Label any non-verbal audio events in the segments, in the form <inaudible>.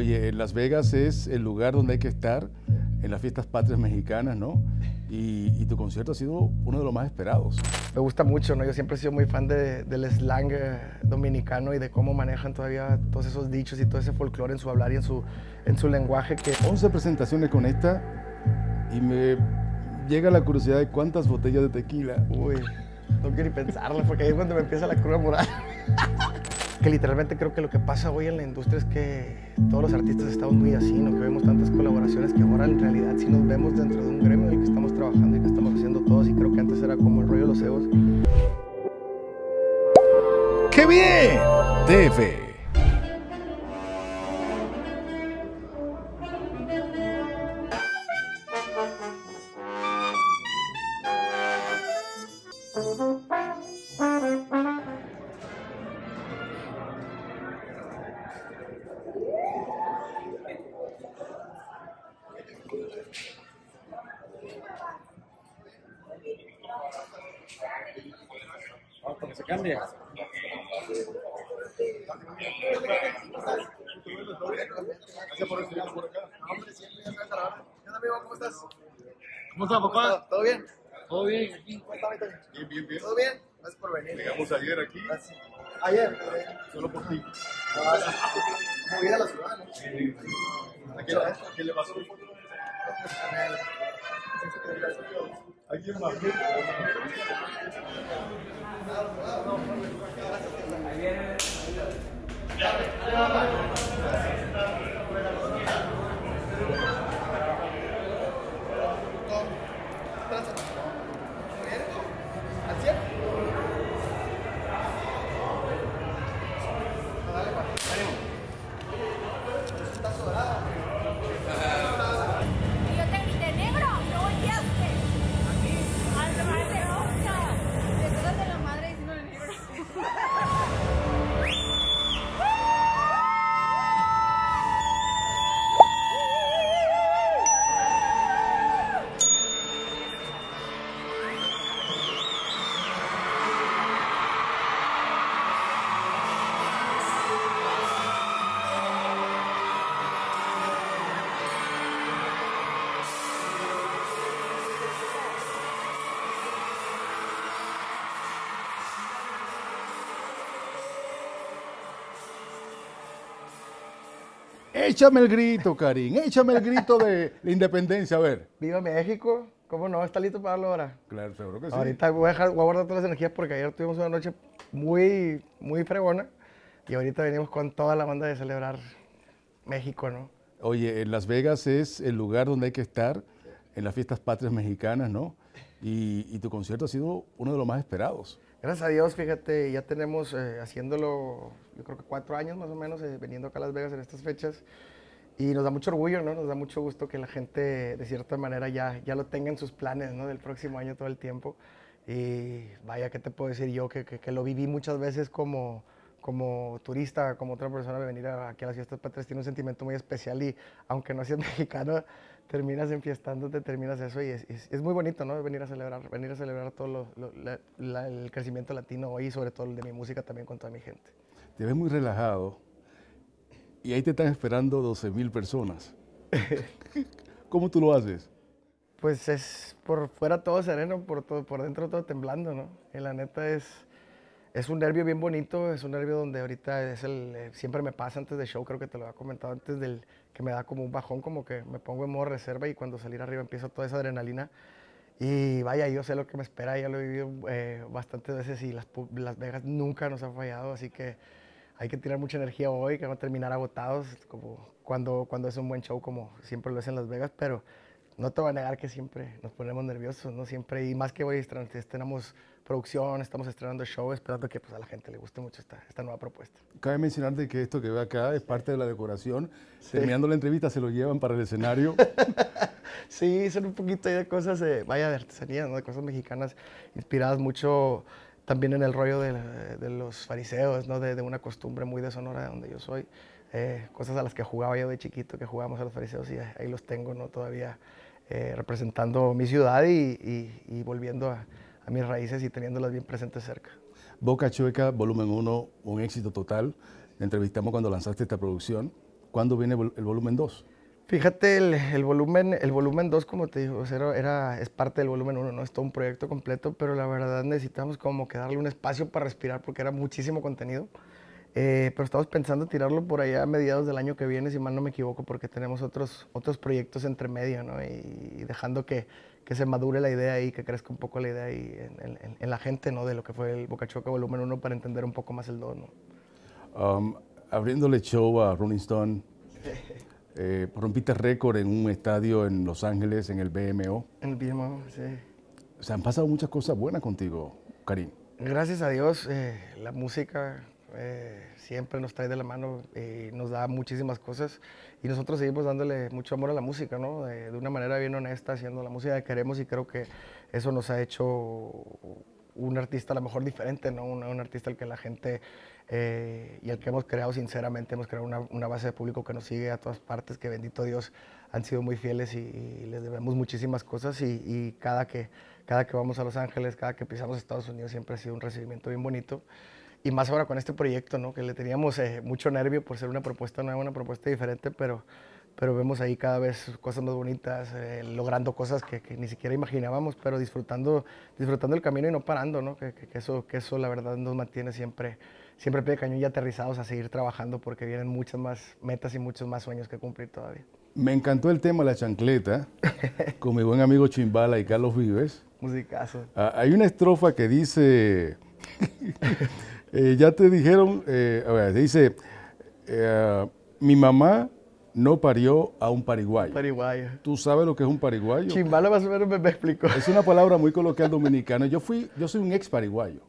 Oye, Las Vegas es el lugar donde hay que estar en las fiestas patrias mexicanas, ¿no? Y, tu concierto ha sido uno de los más esperados. Me gusta mucho, ¿no? Yo siempre he sido muy fan del slang eh, dominicano y de cómo manejan todavía todos esos dichos y todo ese folclore en su hablar y en su, en su lenguaje. Que... 11 presentaciones con esta y me llega la curiosidad de cuántas botellas de tequila. Uy, no quiero ni pensarlo porque ahí es cuando me empieza la cruda moral. <laughs> que literalmente creo que lo que pasa hoy en la industria es que todos los artistas estamos muy así, ¿no? que vemos tantas colaboraciones que ahora en realidad sí nos vemos dentro de un gremio en el que estamos trabajando y que estamos haciendo todos y creo que antes era como el rollo de los egos. ¡Qué bien! TV. Cambia. Gracias por recibirnos por acá. A. ¿Cómo estás? ¿Cómo está, papá? ¿Todo bien? Todo bien, aquí. ¿Cómo está? Bien, bien, bien. ¿Todo bien? Gracias por venir. Llegamos ayer aquí, Gracias. Ayer. solo por ti. Gracias. Movida la ciudad, ¿no? ¿A quién, a quién le pasó? ¿A quién más? ¿Al Échame el grito, Karim. Échame el grito de la independencia. A ver. ¡Viva México! ¿Cómo no? ¿Está listo para darlo ahora? Claro, seguro que sí. Ahorita voy a, dejar, voy a guardar todas las energías porque ayer tuvimos una noche muy, muy fregona y ahorita venimos con toda la banda de celebrar México, ¿no? Oye, Las Vegas es el lugar donde hay que estar en las fiestas patrias mexicanas, ¿no? Y, y tu concierto ha sido uno de los más esperados. Gracias a Dios, fíjate, ya tenemos eh, haciéndolo, yo creo que cuatro años más o menos, eh, veniendo acá a Las Vegas en estas fechas. Y nos da mucho orgullo, ¿no? Nos da mucho gusto que la gente, de cierta manera, ya, ya lo tenga en sus planes, ¿no? Del próximo año todo el tiempo. Y vaya, ¿qué te puedo decir yo? Que, que, que lo viví muchas veces como, como turista, como otra persona, de venir aquí a las fiestas patrias, tiene un sentimiento muy especial y aunque no seas <laughs> mexicano, terminas enfiestándote, terminas eso y es, es- es muy bonito, ¿no? Venir a celebrar, venir a celebrar todo lo- lo- la- la- el crecimiento latino hoy y sobre todo el de mi música también con toda mi gente. Te ves muy relajado y ahí te están esperando 12 mil personas. <laughs> ¿Cómo tú lo haces? Pues es por fuera todo sereno, por, todo, por dentro todo temblando, ¿no? Y la neta es, es un nervio bien bonito, es un nervio donde ahorita es el, eh, siempre me pasa antes del show, creo que te lo había comentado antes del, que me da como un bajón, como que me pongo en modo reserva y cuando salir arriba empiezo toda esa adrenalina. Y vaya, yo sé lo que me espera, ya lo he vivido eh, bastantes veces y las, Las Vegas nunca nos ha fallado, así que hay que tirar mucha energía hoy, que van a terminar agotados, como cuando, cuando es un buen show, como siempre lo es en Las Vegas, pero no te voy a negar que siempre nos ponemos nerviosos, ¿no? Siempre, y más que hoy estren- estrenamos producción, estamos estrenando show, esperando que pues, a la gente le guste mucho esta, esta nueva propuesta. Cabe mencionarte que esto que ve acá es parte de la decoración. Terminando la entrevista se lo llevan para el escenario. <laughs> Sí, son un poquito de cosas, de, vaya, de artesanía, ¿no? De cosas mexicanas, inspiradas mucho también en el rollo de, de los fariseos, ¿no? De, de una costumbre muy de Sonora, de donde yo soy. Eh, cosas a las que jugaba yo de chiquito, que jugábamos a los fariseos y ahí los tengo, ¿no? Todavía eh, representando mi ciudad y, y- y volviendo a, a mis raíces y teniéndolas bien presentes cerca. Boca Chueca, volumen 1, un éxito total. Te entrevistamos cuando lanzaste esta producción. ¿Cuándo viene el volumen 2? Fíjate, el, el volumen el volumen 2, como te digo, sea, era, era- es parte del volumen 1, no es todo un proyecto completo, pero la verdad necesitamos como que darle un espacio para respirar porque era muchísimo contenido. Eh, pero estamos pensando tirarlo por allá a mediados del año que viene, si mal no me equivoco, porque tenemos otros, otros proyectos entre medio, ¿no? Y, y dejando que, que se madure la idea y que crezca un poco la idea ahí en, en- en la gente, ¿no? De lo que fue el Boca Choca volumen 1 para entender un poco más el 2, ¿no? Um, abriéndole show a Rolling Stone, <laughs> eh, rompiste récord en un estadio en Los Ángeles, en el BMO. En el BMO, sí. O sea, han pasado muchas cosas buenas contigo, Karim. Gracias a Dios, eh, la música eh, siempre nos trae de la mano y nos da muchísimas cosas. Y nosotros seguimos dándole mucho amor a la música, ¿no? De, una manera bien honesta, haciendo la música que queremos y creo que eso nos ha hecho un artista a lo mejor diferente, ¿no? Un, un artista al que la gente eh, y al que hemos creado sinceramente, hemos creado una, una base de público que nos sigue a todas partes, que bendito Dios han sido muy fieles y, y les debemos muchísimas cosas y, y cada, que, cada que vamos a Los Ángeles, cada que pisamos Estados Unidos siempre ha sido un recibimiento bien bonito. Y más ahora con este proyecto, ¿no? Que le teníamos eh, mucho nervio por ser una propuesta nueva, una propuesta diferente, pero, pero vemos ahí cada vez cosas más bonitas, eh, logrando cosas que, que ni siquiera imaginábamos, pero disfrutando, disfrutando el camino y no parando, ¿no? Que, que- que eso, que eso la verdad nos mantiene siempre, siempre pie de cañón y aterrizados a seguir trabajando porque vienen muchas más metas y muchos más sueños que cumplir todavía. Me encantó el tema la chancleta <laughs> con mi buen amigo Chimbala y Carlos Vives. Musicazo. Ah, hay una estrofa que dice, <laughs> eh, ya te dijeron, eh, a ver, dice, eh, mi mamá no parió a un pariguayo. Paraguayo. ¿Tú sabes lo que es un pariguayo? Chimbala más o menos me, me explicó. Es una palabra muy coloquial dominicana. Yo fui, yo soy un ex pariguayo.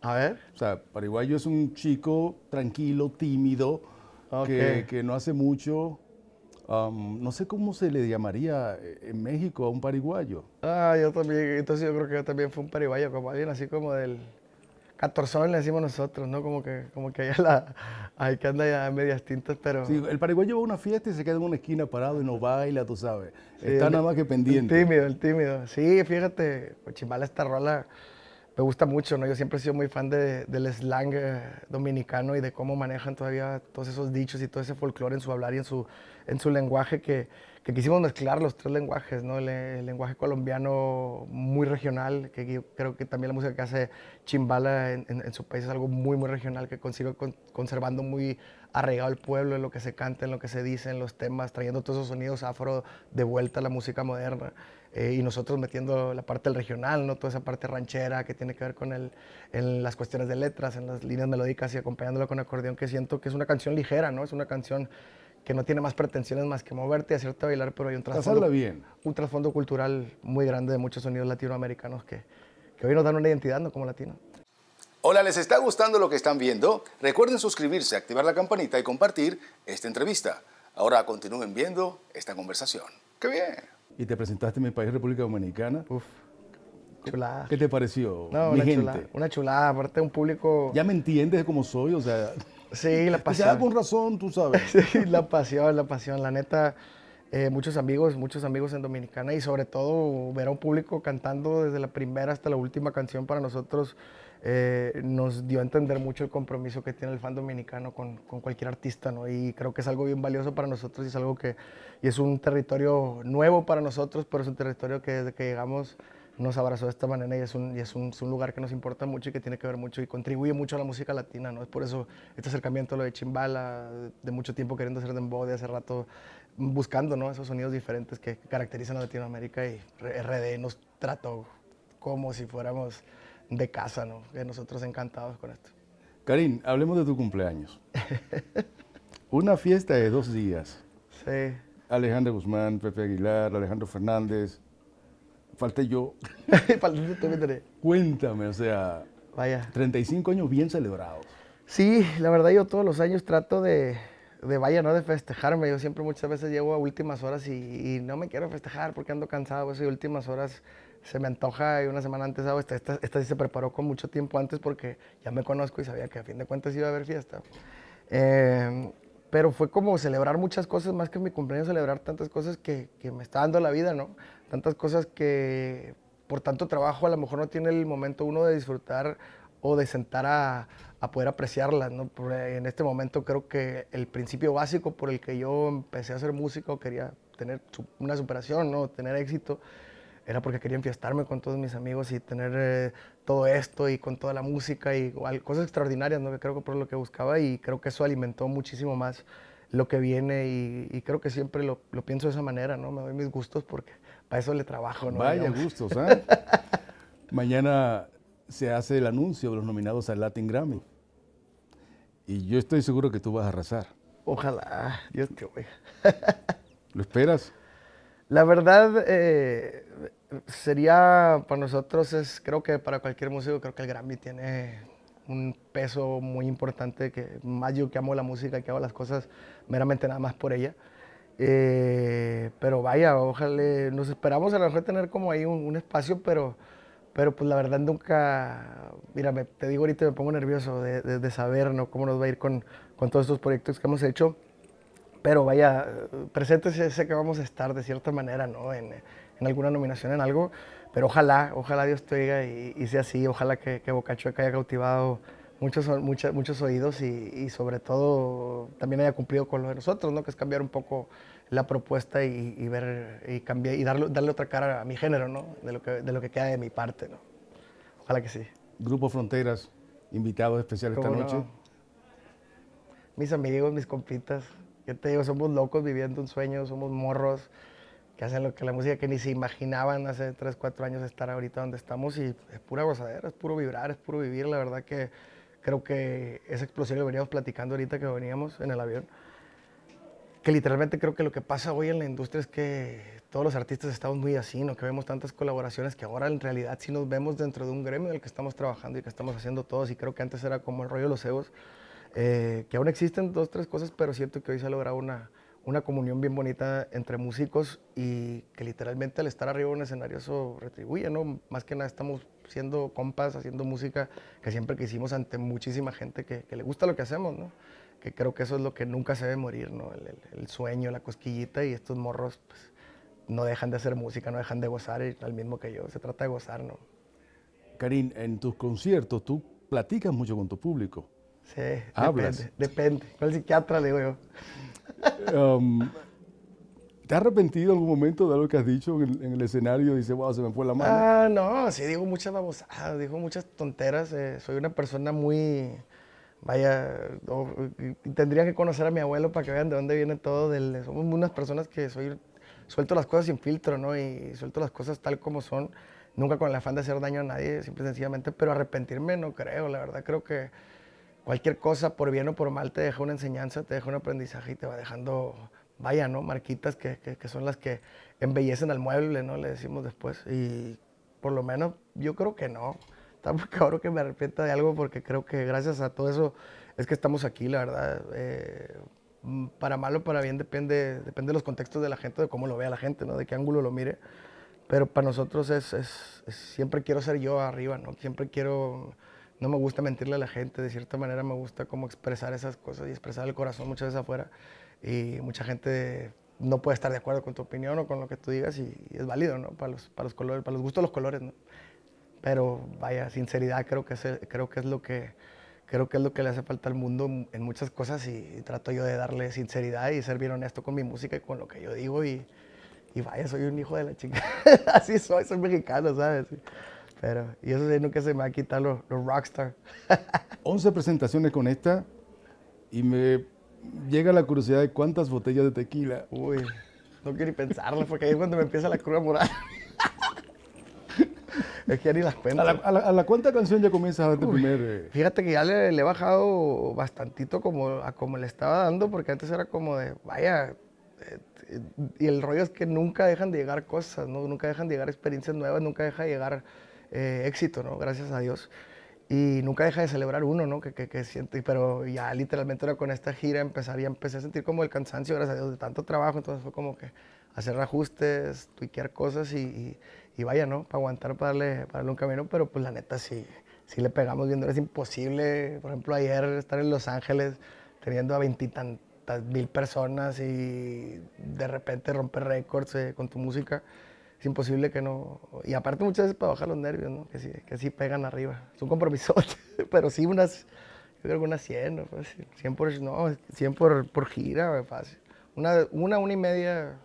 A ver. O sea, pariguayo es un chico tranquilo, tímido, que, que no hace mucho. um, no sé cómo se le llamaría en México a un pariguayo. Ah, yo también, entonces yo creo que yo también fue un paraguayo, como alguien así como del catorzón le decimos nosotros, ¿no? Como que, como que allá la, hay que anda ya medias tintas, pero... Sí, el pariguayo va a una fiesta y se queda en una esquina parado y no baila, tú sabes. Sí, Está el- nada más que pendiente. El tímido, el tímido. Sí, fíjate, Chimbala esta rola me gusta mucho, ¿no? Yo siempre he sido muy fan de- del slang eh, dominicano y de cómo manejan todavía todos esos dichos y todo ese folclore en su hablar y en su, en su lenguaje que, que quisimos mezclar los tres lenguajes, ¿no? El, el lenguaje colombiano muy regional, que yo creo que también la música que hace Chimbala en, en- en su país es algo muy, muy regional, que consigue con- conservando muy arraigado el pueblo, en lo que se canta, en lo que se dice, en los temas, trayendo todos esos sonidos afro de vuelta a la música moderna. Eh, y nosotros metiendo la parte del regional, ¿no? toda esa parte ranchera que tiene que ver con el, en las cuestiones de letras, en las líneas melódicas y acompañándolo con acordeón, que siento que es una canción ligera, ¿no? Es una canción que no tiene más pretensiones más que moverte y hacerte bailar, pero hay un trasfondo, bien. un trasfondo cultural muy grande de muchos sonidos latinoamericanos que, que hoy nos dan una identidad, ¿no? Como latinos. Hola, ¿les está gustando lo que están viendo? Recuerden suscribirse, activar la campanita y compartir esta entrevista. Ahora continúen viendo esta conversación. ¡Qué bien! Y te presentaste en mi país, República Dominicana. Uf, chulada. ¿Qué te pareció, No, mi una gente? chulada, una chulada, aparte un público... Ya me entiendes de cómo soy, o sea, <laughs> Sí, la sea, pasión. con razón, tú sabes. <laughs> Sí, la pasión, la pasión. La neta, eh, muchos amigos, muchos amigos en Dominicana y sobre todo ver a un público cantando desde la primera hasta la última canción para nosotros eh, nos dio a entender mucho el compromiso que tiene el fan dominicano con, con cualquier artista, ¿no? Y creo que es algo bien valioso para nosotros y es algo que y es un territorio nuevo para nosotros, pero es un territorio que desde que llegamos nos abrazó de esta manera y es un, y es un, es un lugar que nos importa mucho y que tiene que ver mucho y contribuye mucho a la música latina, ¿no? Es por eso este acercamiento a lo de Chimbala, de mucho tiempo queriendo hacer dembow, de hace rato buscando, ¿no? Esos sonidos diferentes que caracterizan a Latinoamérica y RD nos trató como si fuéramos de casa, ¿no? Que nosotros encantados con esto. Karim, hablemos de tu cumpleaños. <laughs> Una fiesta de dos días. Sí. Alejandro Guzmán, Pepe Aguilar, Alejandro Fernández. Falté yo. <laughs> Cuéntame, o sea, Vaya. 35 años bien celebrados. Sí, la verdad yo todos los años trato de, de vaya, ¿no? De festejarme. Yo siempre muchas veces llego a últimas horas y, y no me quiero festejar porque ando cansado. Pues, y últimas horas se me antoja y una semana antes hago esta, esta, esta sí se preparó con mucho tiempo antes porque ya me conozco y sabía que a fin de cuentas iba a haber fiesta. Eh, pero fue como celebrar muchas cosas, más que mi cumpleaños, celebrar tantas cosas que, que me está dando la vida, ¿no? Tantas cosas que por tanto trabajo a lo mejor no tiene el momento uno de disfrutar o de sentar a, a poder apreciarlas, ¿no? En este momento creo que el principio básico por el que yo empecé a hacer música o quería tener una superación, ¿no? Tener éxito, era porque quería enfiestarme con todos mis amigos y tener eh, todo esto y con toda la música y cosas extraordinarias, ¿no? Que creo que por lo que buscaba y creo que eso alimentó muchísimo más lo que viene y, y creo que siempre lo, lo pienso de esa manera, ¿no? Me doy mis gustos porque para eso le trabajo, ¿no? Vaya Digamos. gustos, ¿ah? <laughs> Mañana se hace el anuncio de los nominados al Latin Grammy. Y yo estoy seguro que tú vas a arrasar. Ojalá, Dios te oiga. ¿Lo esperas? La verdad, eh, sería para nosotros, es, creo que para cualquier músico, creo que el Grammy tiene un peso muy importante, que más yo que amo la música que hago las cosas meramente nada más por ella. Eh, pero vaya, ojalá, nos esperamos a lo mejor tener como ahí un, un espacio, pero, pero pues la verdad nunca, mira, me- te digo ahorita me pongo nervioso de, de- de saber ¿no? cómo nos va a ir con, con todos estos proyectos que hemos hecho. Pero vaya, presentes sé que vamos a estar de cierta manera, ¿no? En, en alguna nominación, en algo. Pero ojalá, ojalá Dios te oiga y, y sea así. Ojalá que, que Boca Chueca haya cautivado muchos, mucha- muchos oídos y, y sobre todo también haya cumplido con lo de nosotros, ¿no? Que es cambiar un poco la propuesta y, y ver y cambiar y darle, darle otra cara a mi género, ¿no? De lo que, de lo que queda de mi parte, ¿no? Ojalá que sí. Grupo Fronteras, invitados especiales esta ¿Cómo noche. no? Mis amigos, mis compitas. Yo te digo, somos locos viviendo un sueño, somos morros que hacen lo que la música que ni se imaginaban hace 3, 4 años estar ahorita donde estamos y es pura gozadera, es puro vibrar, es puro vivir. La verdad que creo que esa explosión que veníamos platicando ahorita que veníamos en el avión, que literalmente creo que lo que pasa hoy en la industria es que todos los artistas estamos muy así, ¿no? Que vemos tantas colaboraciones que ahora en realidad sí nos vemos dentro de un gremio en el que estamos trabajando y que estamos haciendo todos y creo que antes era como el rollo de los egos, eh, que aún existen dos, tres cosas, pero siento que hoy se ha logrado una, una comunión bien bonita entre músicos y que literalmente al estar arriba de un escenario eso retribuye, ¿no? Más que nada estamos siendo compas, haciendo música que siempre quisimos ante muchísima gente que, que le gusta lo que hacemos, ¿no? Que creo que eso es lo que nunca se debe morir, ¿no? El, el- el sueño, la cosquillita y estos morros, pues, no dejan de hacer música, no dejan de gozar, y al mismo que yo, se trata de gozar, ¿no? Karim, en tus conciertos tú platicas mucho con tu público. Sí, Hablas. depende, depende. Con el psiquiatra le digo yo. Um, ¿Te has arrepentido en algún momento de algo que has dicho en el, en el escenario y dices, wow, se me fue la mano? Ah, no, sí, digo muchas babosadas, digo muchas tonteras. eh, soy una persona muy. Vaya, tendría que conocer a mi abuelo para que vean de dónde viene todo. Del, somos unas personas que soy. Suelto las cosas sin filtro, ¿no? Y suelto las cosas tal como son. Nunca con el afán de hacer daño a nadie, simple y sencillamente. Pero arrepentirme no creo, la verdad creo que cualquier cosa, por bien o por mal, te deja una enseñanza, te deja un aprendizaje y te va dejando, vaya, ¿no? Marquitas que, que- son las que embellecen al mueble, ¿no? Le decimos después. Y por lo menos yo creo que no. Muy <laughs> cabrón que me arrepienta de algo porque creo que gracias a todo eso es que estamos aquí, la verdad. Eh, mm, para mal o para bien depende, depende de los contextos de la gente, de cómo lo vea la gente, ¿no? De qué ángulo lo mire. Pero para nosotros es- siempre quiero ser yo arriba, ¿no? Siempre quiero, no me gusta mentirle a la gente, de cierta manera me gusta como expresar esas cosas y expresar el corazón muchas veces afuera. Y mucha gente no puede estar de acuerdo con tu opinión o con lo que tú digas y, y es válido, ¿no? Para los, para los colores, para los gustos de los colores, ¿no? Pero vaya, sinceridad creo que es, creo que es lo que creo que es lo que le hace falta al mundo en muchas cosas y, trato yo de darle sinceridad y ser bien honesto con mi música y con lo que yo digo y, y vaya, soy un hijo de la chica. <laughs> Así soy, soy mexicano, ¿sabes? Pero, y eso sí, nunca se me va a quitar los, los rockstar. <laughs> 11 presentaciones con esta y me llega la curiosidad de cuántas botellas de tequila. Uy, no quiero ni pensarlo porque ahí es cuando me empieza la cruda moral. es que ya ni las cuento. ¿A la, a la- a la cuánta canción ya comienzas a darte primer... eh, Fíjate que ya le, le he bajado bastantito como, a como le estaba dando, porque antes era como de, vaya, eh, eh, y el rollo es que nunca dejan de llegar cosas, ¿no? Nunca dejan de llegar experiencias nuevas, nunca deja de llegar eh, éxito, ¿no? Gracias a Dios. Y nunca deja de celebrar uno, ¿no? Que, que, que pero ya literalmente ahora con esta gira empezaría, empecé a sentir como el cansancio, gracias a Dios, de tanto trabajo, entonces fue como que hacer ajustes, tuiquear cosas y, y, y vaya, ¿no? Para aguantar, para darle, para darle un camino, pero pues la neta sí, sí le pegamos viendo, es imposible, por ejemplo, ayer estar en Los Ángeles teniendo a veintitantas mil personas y de repente romper récords eh, con tu música, es imposible que no. Y aparte, muchas veces para bajar los nervios, ¿no? Que sí, que sí pegan arriba. Es un compromiso, <laughs> pero sí unas. Yo creo que unas 100, ¿no? Fácil. 100 por, no, 100 por, por gira, fácil. Una, una, una y media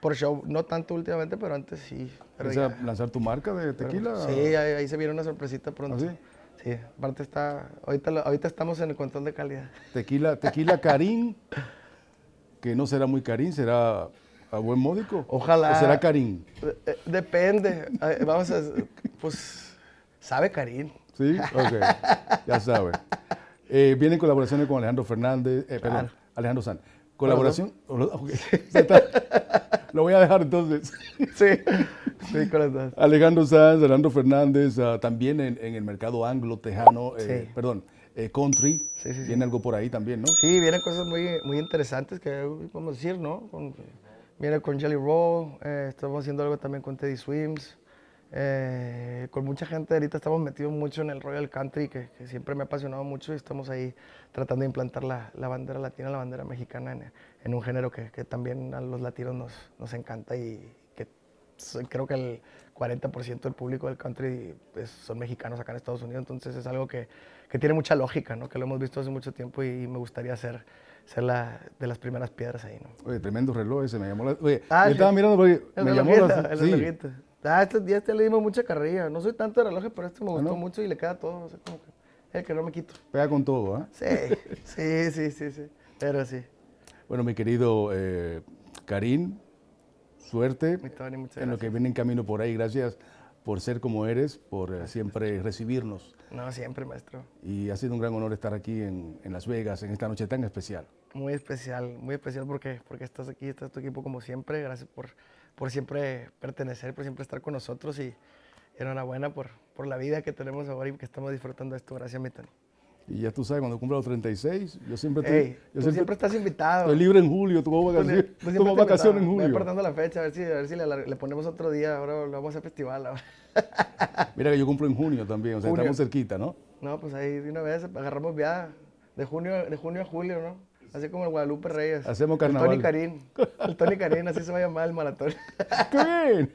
por show. No tanto últimamente, pero antes sí. Pero ¿Vas a ya- lanzar tu marca de tequila? Sí, ahí, ahí se viene una sorpresita pronto. ¿Ah, sí? Sí, aparte está. Ahorita, ahorita estamos en el control de calidad. Tequila, tequila <laughs> Karim, que no será muy Karim, será a buen módico. Ojalá. ¿O será Karim? Eh, eh, Depende. Vamos a. Pues. Sabe Karim. ¿Sí? Ok, ya sabe. Eh, vienen colaboraciones con Alejandro Fernández, eh, perdón, Claro. Alejandro Sanz. Colaboración. <laughs> Lo voy a dejar entonces. Sí. Sí, con las dos. Alejandro Sanz, Alejandro Fernández, ah, también en, en el mercado anglo, tejano, eh, Sí. perdón, eh, country. Sí, sí, sí. Viene algo por ahí también, ¿no? Sí, vienen cosas muy, muy interesantes que podemos decir, ¿no? Con- viene con Jelly Roll, eh, estamos haciendo algo también con Teddy Swims, eh, con mucha gente. Ahorita estamos metidos mucho en el Royal Country, que, que siempre me ha apasionado mucho y estamos ahí tratando de implantar la, la bandera latina, la bandera mexicana en, en un género que, que también a los latinos nos, nos encanta y que creo que el 40% del público del country pues, son mexicanos acá en Estados Unidos, entonces es algo que, que tiene mucha lógica, ¿no? que lo hemos visto hace mucho tiempo y, me gustaría ser, ser la, de las primeras piedras ahí. ¿no? Oye, tremendo reloj ese, me llamó la... Oye, Ah, yo sí. estaba mirando porque El me llamó relojito, la... el sí. relojito. Ah, este día este le dimos mucha carrilla. No soy tanto de relojes, pero este me gustó ¿no? mucho y le queda todo. o sea, como que el que no me quito. Pega con todo, ¿ah? Sí, sí, sí, sí, sí. Pero sí. Bueno, mi querido eh, Karim, suerte en lo que gracias. viene en camino por ahí. Gracias por ser como eres, por eh, siempre recibirnos. No, siempre, maestro. Y ha sido un gran honor estar aquí en, en Las Vegas en esta noche tan especial. Muy especial, muy especial porque, porque estás aquí, estás tu equipo como siempre. Gracias por, por siempre pertenecer, por siempre estar con nosotros y enhorabuena por, por la vida que tenemos ahora y que estamos disfrutando de esto. Gracias, mi Tony. Y ya tú sabes, cuando cumpla los 36, yo siempre, estoy, Ey, yo tú siempre estás invitado. estoy libre en julio, Tú vacaciones, sie- tú <laughs> vacaciones en julio. apartando la fecha, a ver si, a ver si le, le ponemos otro día. Ahora lo vamos a hacer festival. ahora. <laughs> Mira que yo cumplo en junio también, o sea, Junio. estamos cerquita, ¿no? No, pues ahí de una vez agarramos viada. De junio, de junio a julio, ¿no? Así como el Guadalupe Reyes. Hacemos El carnaval. Tony Karim. El Tony Karim, así se va a llamar el maratón. <laughs> ¡Qué bien!